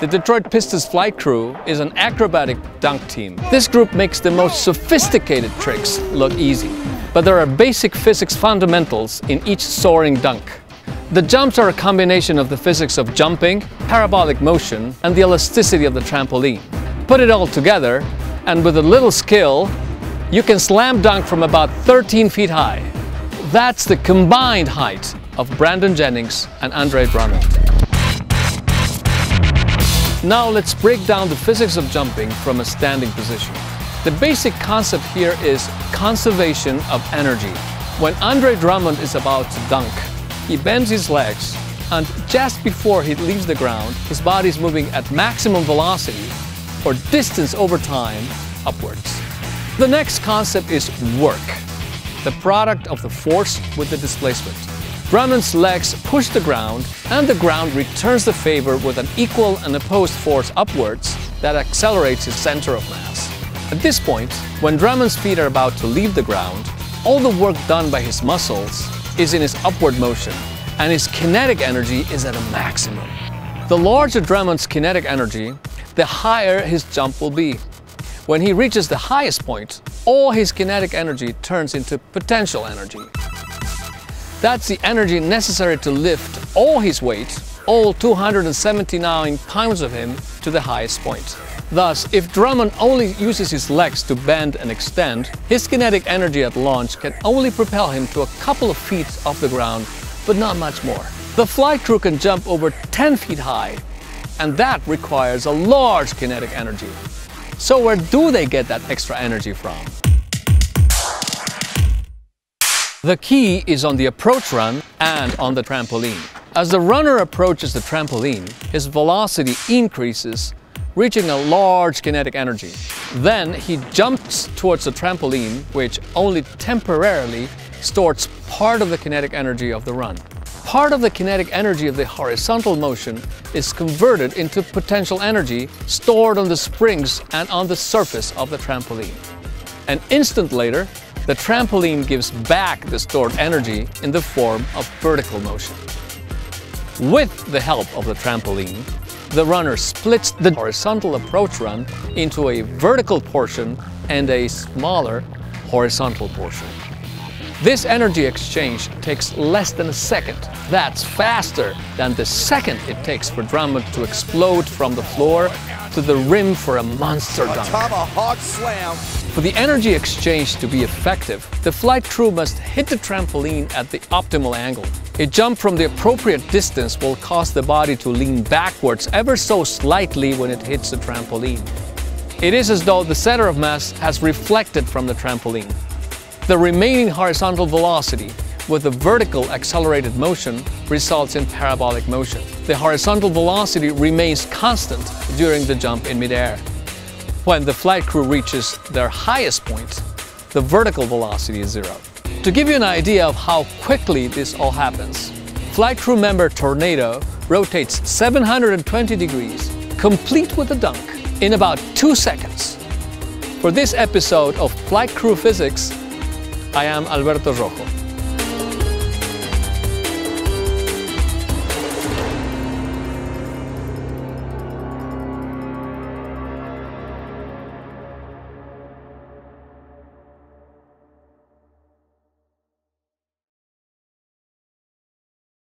The Detroit Pistons flight crew is an acrobatic dunk team. This group makes the most sophisticated tricks look easy. But there are basic physics fundamentals in each soaring dunk. The jumps are a combination of the physics of jumping, parabolic motion, and the elasticity of the trampoline. Put it all together, and with a little skill, you can slam dunk from about 13 feet high. That's the combined height of Brandon Jennings and Andre Drummond. Now let's break down the physics of jumping from a standing position. The basic concept here is conservation of energy. When Andre Drummond is about to dunk, he bends his legs and just before he leaves the ground, his body is moving at maximum velocity or distance over time upwards. The next concept is work, the product of the force with the displacement. Drummond's legs push the ground and the ground returns the favor with an equal and opposed force upwards that accelerates his center of mass. At this point, when Drummond's feet are about to leave the ground, all the work done by his muscles is in his upward motion and his kinetic energy is at a maximum. The larger Drummond's kinetic energy, the higher his jump will be. When he reaches the highest point, all his kinetic energy turns into potential energy. That's the energy necessary to lift all his weight, all 279 pounds of him, to the highest point. Thus, if Drummond only uses his legs to bend and extend, his kinetic energy at launch can only propel him to a couple of feet off the ground, but not much more. The flight crew can jump over 10 feet high, and that requires a large kinetic energy. So where do they get that extra energy from? The key is on the approach run and on the trampoline. As the runner approaches the trampoline, his velocity increases, reaching a large kinetic energy. Then he jumps towards the trampoline, which only temporarily stores part of the kinetic energy of the run. Part of the kinetic energy of the horizontal motion is converted into potential energy stored on the springs and on the surface of the trampoline. An instant later, the trampoline gives back the stored energy in the form of vertical motion. With the help of the trampoline, the runner splits the horizontal approach run into a vertical portion and a smaller horizontal portion. This energy exchange takes less than a second. That's faster than the second it takes for Drummond to explode from the floor to the rim for a monster dunk. Hard slam. For the energy exchange to be effective, the flight crew must hit the trampoline at the optimal angle. A jump from the appropriate distance will cause the body to lean backwards ever so slightly when it hits the trampoline. It is as though the center of mass has reflected from the trampoline. The remaining horizontal velocity with the vertical accelerated motion results in parabolic motion. The horizontal velocity remains constant during the jump in midair. When the flight crew reaches their highest point, the vertical velocity is zero. To give you an idea of how quickly this all happens, flight crew member Tornado rotates 720 degrees, complete with a dunk, in about two seconds. For this episode of Flight Crew Physics, I am Alberto Rojo.